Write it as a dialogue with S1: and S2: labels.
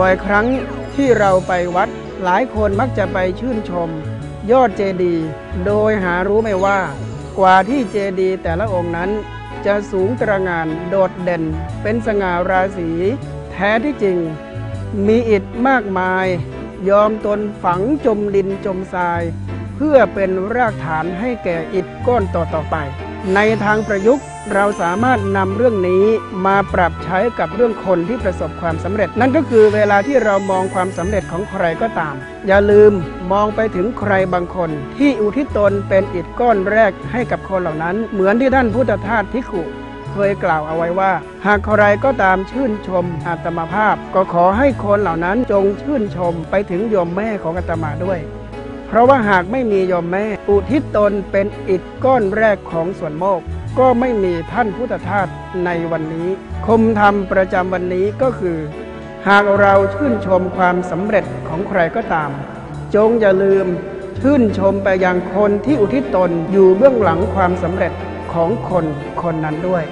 S1: บ่อยครั้งที่เราไปวัดหลายคนมักจะไปชื่นชม ยอดเจดีย์โดยหารู้ไม่ว่า กว่าที่เจดีย์แต่ละองค์นั้น จะสูงตระหงานโดดเด่น เป็นสง่าราศีแท้ที่จริง มีอิฐมากมาย ยอมตนฝังจมดินจมทราย เพื่อเป็นรากฐานให้แก่อิฐก้อนต่อๆไป ในทางประยุกต์เราสามารถนำเรื่องนี้มาปรับใช้กับเรื่องคนที่ประสบความสำเร็จ นั่นก็คือเวลาที่เรามองความสำเร็จของใครก็ตาม อย่าลืมมองไปถึงใครบางคน ที่อุทิศตนเป็นอิฐก้อนแรกให้กับคนเหล่านั้น เหมือนที่ท่านพุทธทาสทิขุเคยกล่าวเอาไว้ว่า หากใครก็ตามชื่นชมอาตมาภาพ ก็ขอให้คนเหล่านั้นจงชื่นชมไปถึงโยมแม่ของอาตมาด้วย ราะว่าหากไม่มียมแม่ อุทิศตนเป็นอิฐก้อนแรกของส่วนโมก ก็ไม่มีท่านพุทธทาสในวันนี้ คมธรรมประจำวันนี้ก็คือ หากเราชื่นชมความสำเร็จของใครก็ตาม จงอย่าลืมชื่นชมไปยังคนที่อุทิศตนอยู่เบื้องหลังความสำเร็จของคนคนนั้นด้วย